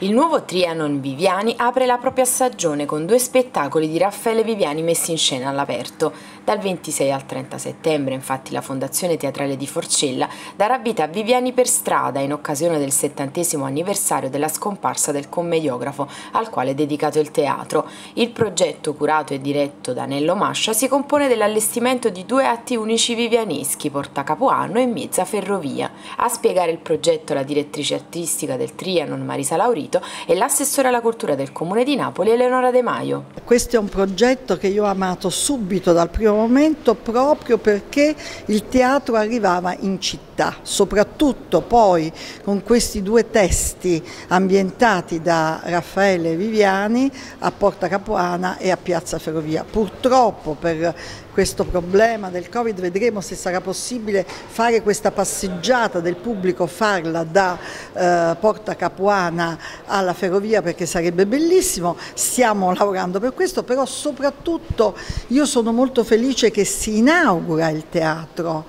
Il nuovo Trianon Viviani apre la propria stagione con due spettacoli di Raffaele Viviani messi in scena all'aperto. Dal 26 al 30 settembre, infatti, la Fondazione Teatrale di Forcella darà vita a Viviani per strada in occasione del settantesimo anniversario della scomparsa del commediografo al quale è dedicato il teatro. Il progetto, curato e diretto da Nello Mascia, si compone dell'allestimento di due atti unici vivianeschi, Porta Capuano e Mezza Ferrovia. A spiegare il progetto la direttrice artistica del Trianon, Marisa Laurito, Marito e l'assessore alla cultura del Comune di Napoli Eleonora De Maio. Questo è un progetto che io ho amato subito dal primo momento proprio perché il teatro arrivava in città, soprattutto poi con questi due testi ambientati da Raffaele Viviani a Porta Capuana e a Piazza Ferrovia. Purtroppo per questo problema del Covid vedremo se sarà possibile fare questa passeggiata del pubblico, farla da eh, Porta Capuana alla ferrovia perché sarebbe bellissimo, stiamo lavorando per questo, però soprattutto io sono molto felice che si inaugura il teatro,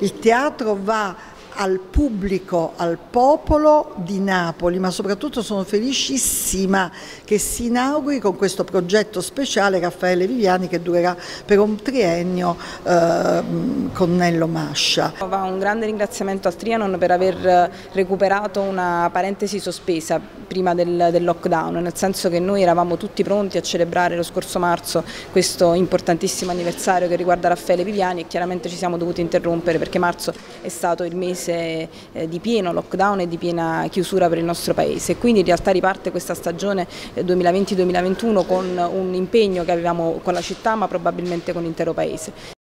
il teatro va al pubblico, al popolo di Napoli, ma soprattutto sono felicissima che si inauguri con questo progetto speciale Raffaele Viviani che durerà per un triennio eh, con Nello Mascia. Va un grande ringraziamento al Trianon per aver recuperato una parentesi sospesa prima del, del lockdown, nel senso che noi eravamo tutti pronti a celebrare lo scorso marzo questo importantissimo anniversario che riguarda Raffaele Viviani e chiaramente ci siamo dovuti interrompere perché marzo è stato il mese mese eh, di pieno lockdown e di piena chiusura per il nostro Paese. Quindi in realtà riparte questa stagione 2020-2021 eh, con un impegno che avevamo con la città ma probabilmente con l'intero Paese.